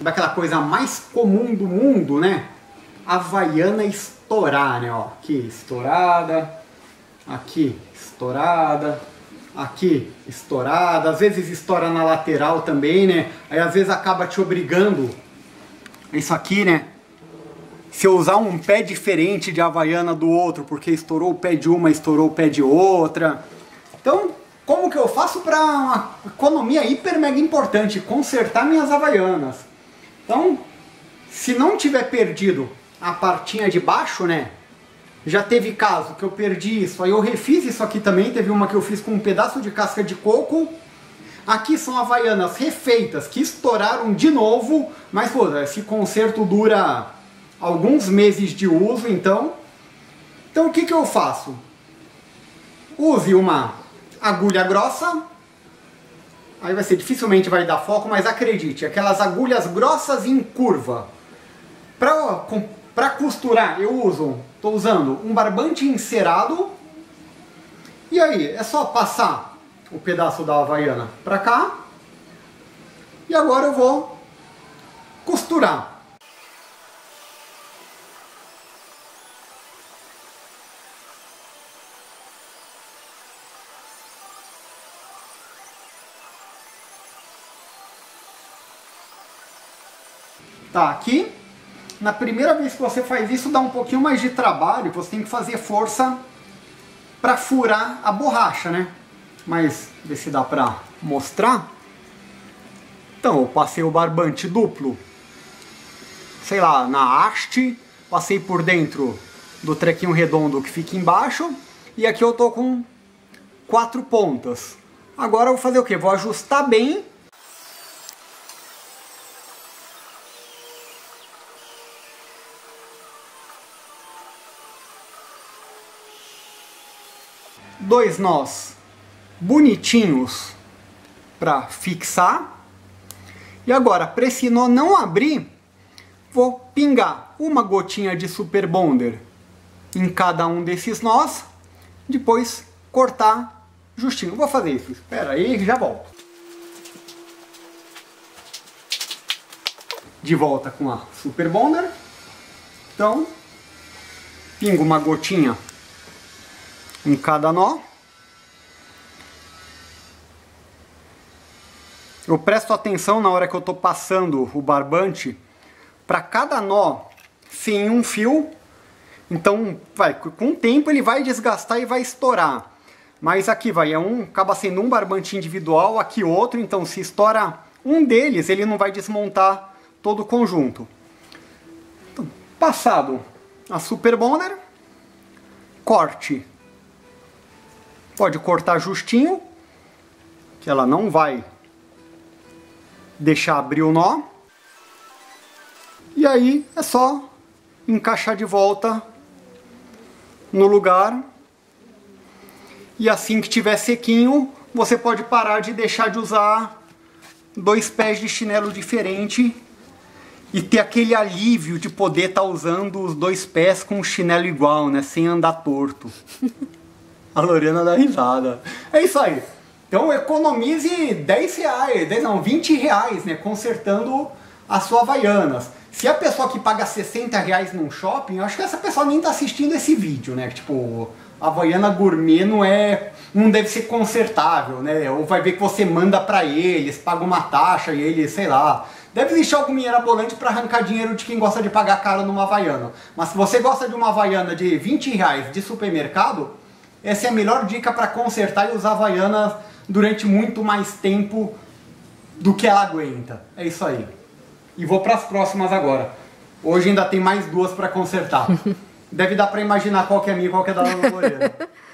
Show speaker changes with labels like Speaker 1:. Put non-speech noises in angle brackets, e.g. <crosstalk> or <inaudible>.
Speaker 1: Sabe aquela coisa mais comum do mundo, né? Havaiana estourar, né? Ó, aqui estourada, aqui estourada, aqui estourada, às vezes estoura na lateral também, né? Aí às vezes acaba te obrigando, isso aqui, né? Se eu usar um pé diferente de Havaiana do outro, porque estourou o pé de uma, estourou o pé de outra. Então, como que eu faço para uma economia hiper mega importante, consertar minhas Havaianas? Então, se não tiver perdido a partinha de baixo, né? Já teve caso que eu perdi isso, aí eu refiz isso aqui também, teve uma que eu fiz com um pedaço de casca de coco. Aqui são havaianas refeitas, que estouraram de novo, mas pô, esse conserto dura alguns meses de uso, então... Então o que, que eu faço? Use uma agulha grossa, aí vai ser, dificilmente vai dar foco, mas acredite, aquelas agulhas grossas em curva. Para costurar eu uso Estou usando um barbante encerado. E aí, é só passar o pedaço da havaiana para cá. E agora eu vou costurar. Tá aqui. Na primeira vez que você faz isso, dá um pouquinho mais de trabalho, você tem que fazer força para furar a borracha, né? Mas, ver se dá para mostrar. Então, eu passei o barbante duplo, sei lá, na haste, passei por dentro do trequinho redondo que fica embaixo, e aqui eu tô com quatro pontas. Agora eu vou fazer o que? Vou ajustar bem dois nós bonitinhos para fixar. E agora, para esse nó não abrir, vou pingar uma gotinha de Super Bonder em cada um desses nós, depois cortar justinho. Vou fazer isso, espera aí, já volto. De volta com a Super Bonder. Então, pingo uma gotinha em cada nó. Eu presto atenção na hora que eu estou passando o barbante para cada nó sem um fio. Então, vai, com o tempo ele vai desgastar e vai estourar. Mas aqui vai, é um, acaba sendo um barbante individual, aqui outro, então se estoura um deles, ele não vai desmontar todo o conjunto. Então, passado a Super Bonder, corte Pode cortar justinho, que ela não vai deixar abrir o nó. E aí é só encaixar de volta no lugar. E assim que tiver sequinho, você pode parar de deixar de usar dois pés de chinelo diferente e ter aquele alívio de poder estar tá usando os dois pés com o chinelo igual, né? Sem andar torto. <laughs> A Lorena dá risada. É isso aí. Então economize 10 reais, 10 não, 20 reais, né? Consertando a sua Havaianas. Se a pessoa que paga 60 reais num shopping, eu acho que essa pessoa nem tá assistindo esse vídeo, né? Tipo, a Havaiana Gourmet não é. não deve ser consertável, né? Ou vai ver que você manda para eles, paga uma taxa e eles, sei lá. Deve existir algum mirabolante para arrancar dinheiro de quem gosta de pagar caro numa Havaiana. Mas se você gosta de uma Havaiana de 20 reais de supermercado, essa é a melhor dica para consertar e usar Havaianas durante muito mais tempo do que ela aguenta. É isso aí. E vou para as próximas agora. Hoje ainda tem mais duas para consertar. <laughs> Deve dar para imaginar qual que é a minha e qual que é da Ana Moreira. <laughs>